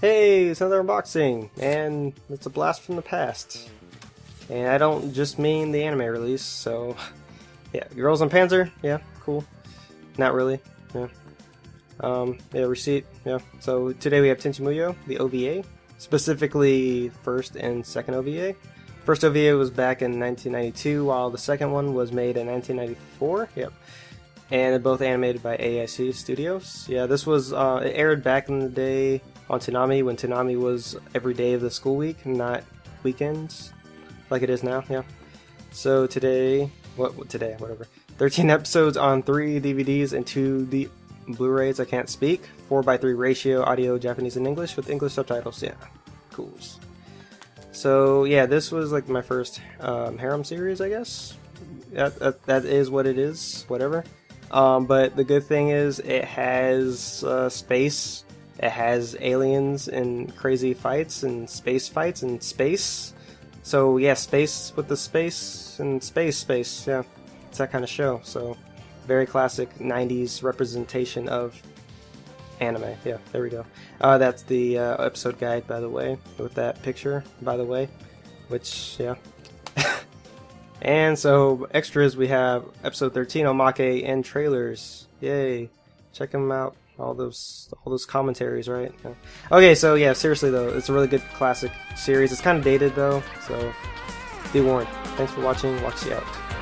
Hey, it's another unboxing, and it's a blast from the past. And I don't just mean the anime release, so yeah, Girls und Panzer, yeah, cool. Not really, yeah. Um, yeah, receipt, yeah. So today we have Tenchi Muyo, the OVA, specifically first and second OVA. First OVA was back in 1992, while the second one was made in 1994. Yep. And they're both animated by AIC Studios. Yeah, this was uh, it aired back in the day on Toonami when Toonami was every day of the school week, not weekends, like it is now. Yeah. So today, what, today? Whatever. 13 episodes on three DVDs and two D- Blu-rays. I can't speak. Four by three ratio, audio Japanese and English with English subtitles. Yeah, cool. So yeah, this was like my first um, harem series, I guess. That, that, that is what it is. Whatever. Um, but the good thing is it has uh, space it has aliens and crazy fights and space fights and space. So yeah, space with the space and space space. Yeah, it's that kind of show. So very classic '90s representation of anime. Yeah, there we go. Uh, that's the uh, episode guide, by the way, with that picture, by the way. Which yeah. And so extras, we have episode 13 Omake and trailers. Yay! Check them out all those all those commentaries, right? Okay, so yeah, seriously though, it's a really good classic series. It's kind of dated though, so be warned. Thanks for watching. Watch you out.